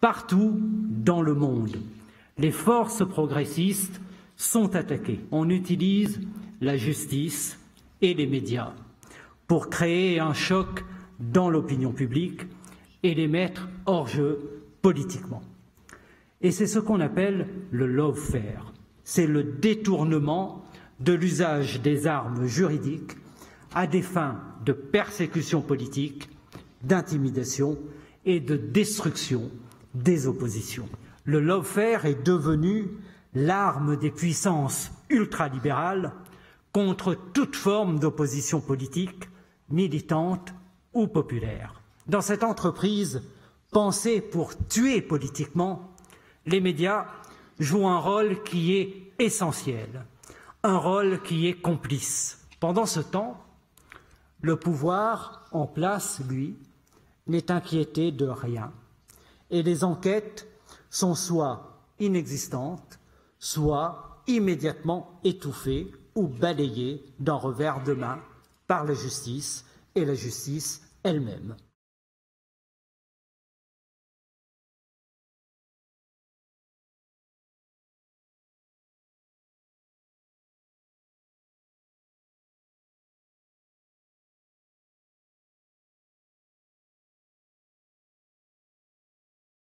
Partout dans le monde, les forces progressistes sont attaquées. On utilise la justice et les médias pour créer un choc dans l'opinion publique et les mettre hors jeu politiquement. Et c'est ce qu'on appelle le lawfare. C'est le détournement de l'usage des armes juridiques à des fins de persécution politique, d'intimidation et de destruction des oppositions. Le lawfare est devenu l'arme des puissances ultralibérales contre toute forme d'opposition politique, militante ou populaire. Dans cette entreprise pensée pour tuer politiquement, les médias jouent un rôle qui est essentiel, un rôle qui est complice. Pendant ce temps, le pouvoir en place, lui, n'est inquiété de rien, et les enquêtes sont soit inexistantes, soit immédiatement étouffées ou balayées d'un revers de main par la justice et la justice elle-même.